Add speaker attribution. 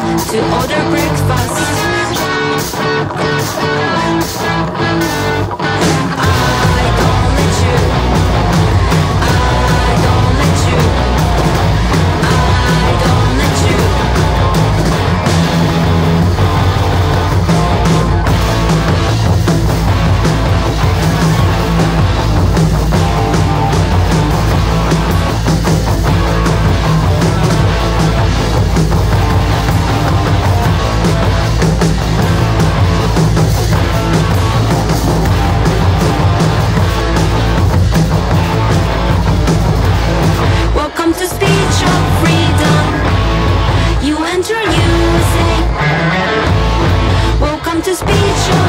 Speaker 1: to order breakfast. just be true.